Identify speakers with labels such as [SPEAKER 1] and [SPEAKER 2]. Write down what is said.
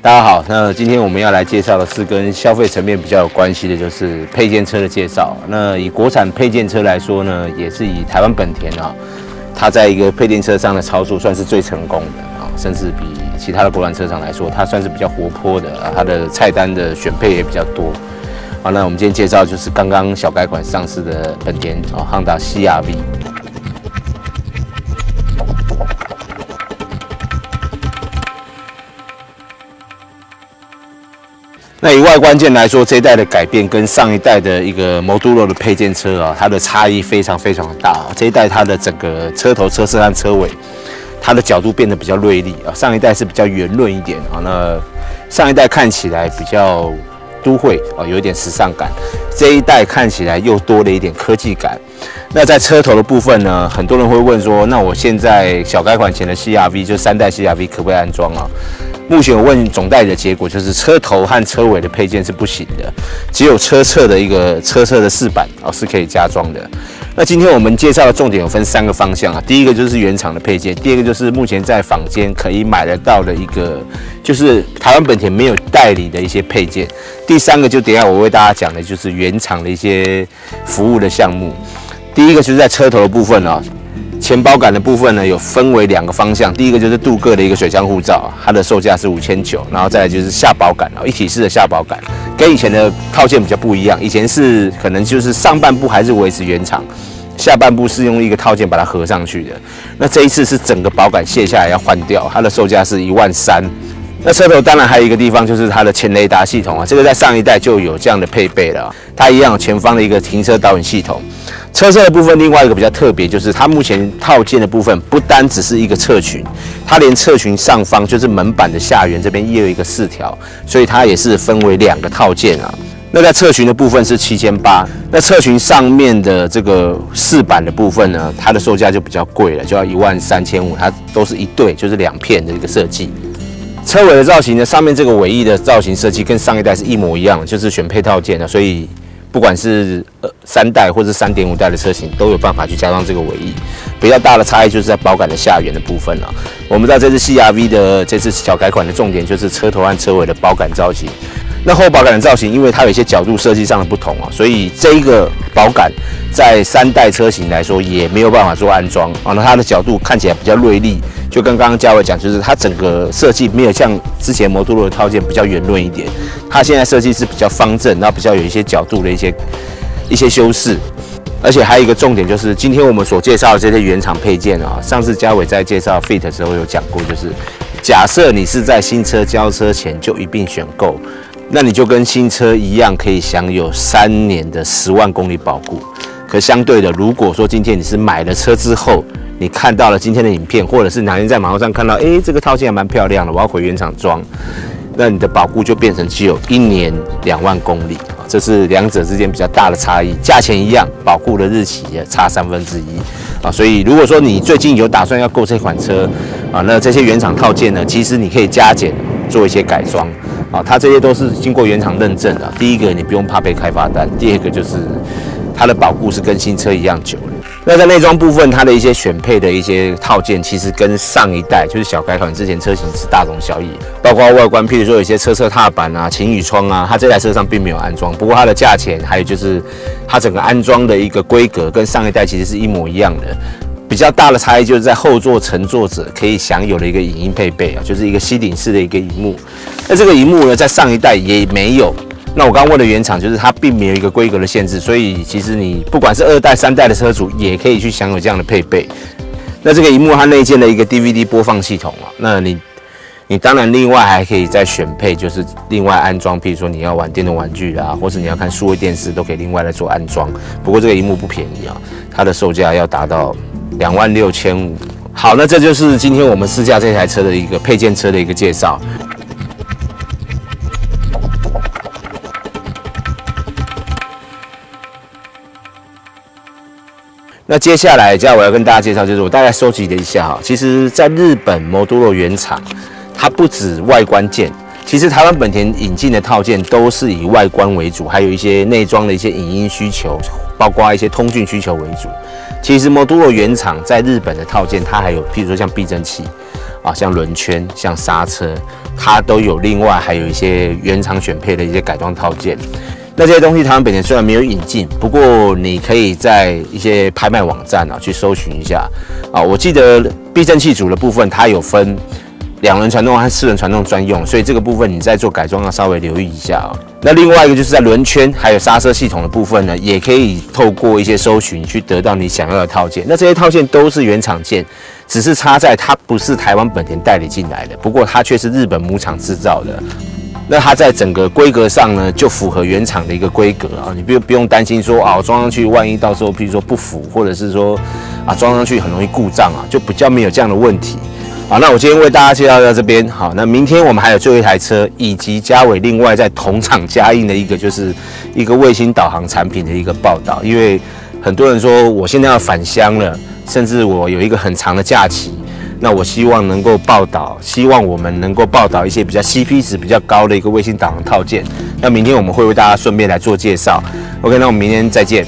[SPEAKER 1] 大家好，那今天我们要来介绍的是跟消费层面比较有关系的，就是配件车的介绍。那以国产配件车来说呢，也是以台湾本田啊，它在一个配件车上的操作算是最成功的啊，甚至比其他的国产车厂来说，它算是比较活泼的啊，它的菜单的选配也比较多。好，那我们今天介绍就是刚刚小改款上市的本田啊，汉达 CR-V。那以外观件来说，这一代的改变跟上一代的一个 Modulo 的配件车啊，它的差异非常非常的大啊。这一代它的整个车头、车身和车尾，它的角度变得比较锐利啊。上一代是比较圆润一点啊。那上一代看起来比较都会啊，有一点时尚感。这一代看起来又多了一点科技感。那在车头的部分呢，很多人会问说，那我现在小改款前的 CRV 就三代 CRV 可不可以安装啊？目前我问总代理的结果就是车头和车尾的配件是不行的，只有车侧的一个车侧的饰板哦是可以加装的。那今天我们介绍的重点有分三个方向啊，第一个就是原厂的配件，第二个就是目前在坊间可以买得到的一个，就是台湾本田没有代理的一些配件，第三个就等下我为大家讲的就是原厂的一些服务的项目。第一个就是在车头的部分啊。前保杆的部分呢，有分为两个方向。第一个就是镀铬的一个水箱护罩，它的售价是五千九。然后再来就是下保杆哦，一体式的下保杆，跟以前的套件比较不一样。以前是可能就是上半部还是维持原厂，下半部是用一个套件把它合上去的。那这一次是整个保杆卸下来要换掉，它的售价是一万三。那车头当然还有一个地方就是它的前雷达系统啊，这个在上一代就有这样的配备了，它一样有前方的一个停车导引系统。车侧的部分，另外一个比较特别，就是它目前套件的部分不单只是一个侧裙，它连侧裙上方就是门板的下缘这边也有一个饰条，所以它也是分为两个套件啊。那在侧裙的部分是七千八，那侧裙上面的这个饰板的部分呢，它的售价就比较贵了，就要一万三千五，它都是一对，就是两片的一个设计。车尾的造型呢，上面这个尾翼的造型设计跟上一代是一模一样，就是选配套件的，所以。不管是呃三代或者三点五代的车型，都有办法去加上这个尾翼。比较大的差异就是在保杆的下缘的部分了。我们知道这次 CRV 的这次小改款的重点就是车头和车尾的保杆造型。那后保杆的造型，因为它有一些角度设计上的不同啊，所以这一个保杆在三代车型来说也没有办法做安装啊。那它的角度看起来比较锐利。就跟刚刚嘉伟讲，就是它整个设计没有像之前摩托罗的套件比较圆润一点，它现在设计是比较方正，然后比较有一些角度的一些一些修饰，而且还有一个重点就是，今天我们所介绍的这些原厂配件啊，上次嘉伟在介绍 Fit 的时候有讲过，就是假设你是在新车交车前就一并选购，那你就跟新车一样可以享有三年的十万公里保固。可相对的，如果说今天你是买了车之后，你看到了今天的影片，或者是哪天在马路上看到，哎，这个套件还蛮漂亮的，我要回原厂装，那你的保固就变成只有一年两万公里啊，这是两者之间比较大的差异，价钱一样，保固的日期也差三分之一。啊，所以如果说你最近有打算要购这款车啊，那这些原厂套件呢，其实你可以加减。做一些改装啊，它这些都是经过原厂认证的，第一个你不用怕被开罚单，第二个就是它的保固是跟新车一样久的。那在内装部分，它的一些选配的一些套件，其实跟上一代就是小改款之前车型是大同小异，包括外观，譬如说有些车侧踏板啊、晴雨窗啊，它这台车上并没有安装。不过它的价钱，还有就是它整个安装的一个规格，跟上一代其实是一模一样的。比较大的差异就是在后座乘坐者可以享有的一个影音配备啊，就是一个吸顶式的一个荧幕。那这个荧幕呢，在上一代也没有。那我刚问的原厂就是它并没有一个规格的限制，所以其实你不管是二代、三代的车主也可以去享有这样的配备。那这个荧幕它内建的一个 DVD 播放系统啊，那你你当然另外还可以再选配，就是另外安装，譬如说你要玩电动玩具啊，或是你要看数位电视，都可以另外来做安装。不过这个荧幕不便宜啊，它的售价要达到两万六千五。好，那这就是今天我们试驾这台车的一个配件车的一个介绍。那接下来，接下来我要跟大家介绍，就是我大概收集了一下哈，其实在日本摩多罗原厂，它不止外观件，其实台湾本田引进的套件都是以外观为主，还有一些内装的一些影音需求，包括一些通讯需求为主。其实摩多罗原厂在日本的套件，它还有譬如说像避震器。啊，像轮圈、像刹车，它都有另外还有一些原厂选配的一些改装套件。那这些东西台湾本田虽然没有引进，不过你可以在一些拍卖网站啊去搜寻一下啊。我记得避震器组的部分它有分。两轮传动和四轮传动专用，所以这个部分你在做改装要稍微留意一下啊。那另外一个就是在轮圈还有刹车系统的部分呢，也可以透过一些搜寻去得到你想要的套件。那这些套件都是原厂件，只是差在它不是台湾本田代理进来的，不过它却是日本母厂制造的。那它在整个规格上呢，就符合原厂的一个规格啊，你不用不用担心说啊，装上去万一到时候譬如说不符，或者是说啊装上去很容易故障啊，就比较没有这样的问题。好，那我今天为大家介绍到这边。好，那明天我们还有最后一台车，以及嘉伟另外在同厂加印的一个，就是一个卫星导航产品的一个报道。因为很多人说我现在要返乡了，甚至我有一个很长的假期，那我希望能够报道，希望我们能够报道一些比较 CP 值比较高的一个卫星导航套件。那明天我们会为大家顺便来做介绍。OK，那我们明天再见。